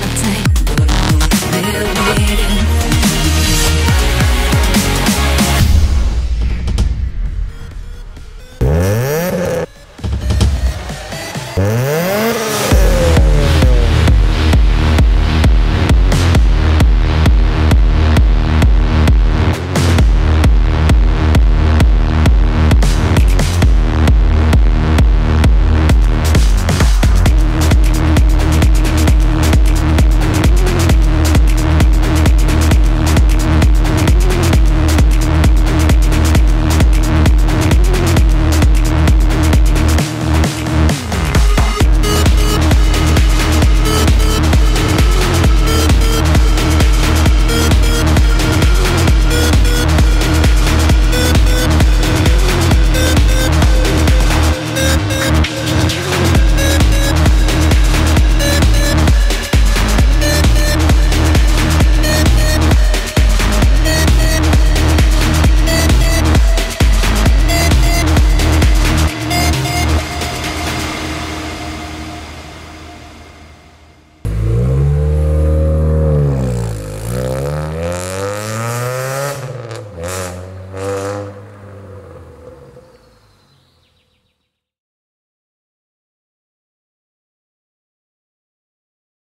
那在